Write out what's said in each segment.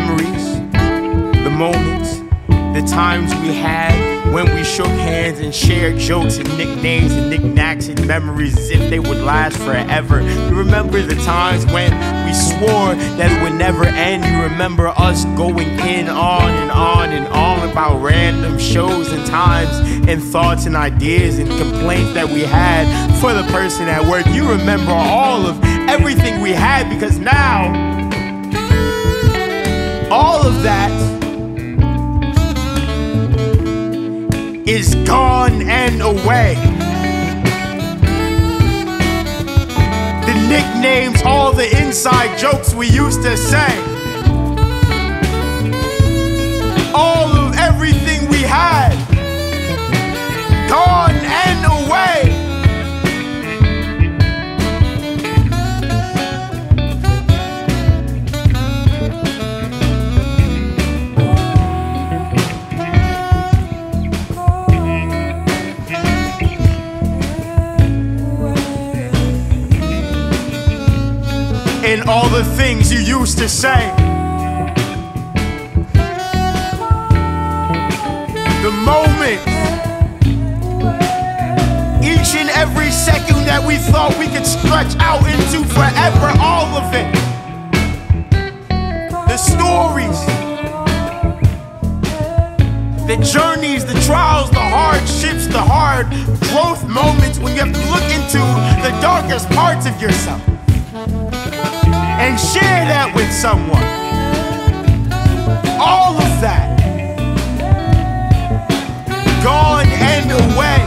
memories, the moments, the times we had when we shook hands and shared jokes and nicknames and knickknacks and memories as if they would last forever. You remember the times when we swore that it would never end. You remember us going in on and on and on about random shows and times and thoughts and ideas and complaints that we had for the person at work. You remember all of everything we had because now of that is gone and away. The nicknames, all the inside jokes we used to say. And all the things you used to say. The moment, each and every second that we thought we could stretch out into forever, all of it. The stories, the journeys, the trials, the hardships, the hard growth moments when you have to look into the darkest parts of yourself and share that with someone. All of that gone and away.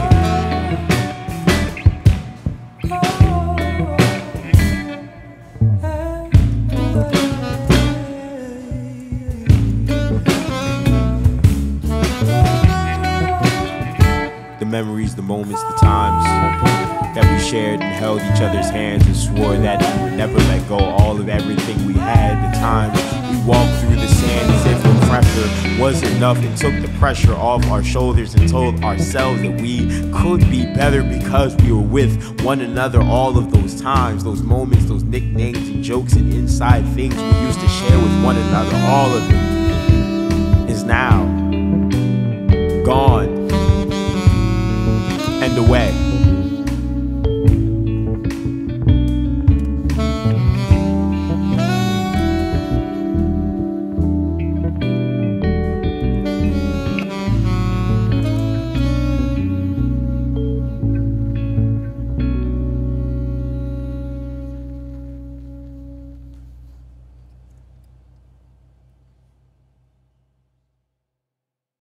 The memories, the moments, the times that we shared and held each other's hands and swore that we would never let go all of everything we had. The times we walked through the sand as if the pressure was enough and took the pressure off our shoulders and told ourselves that we could be better because we were with one another. All of those times, those moments, those nicknames and jokes and inside things we used to share with one another.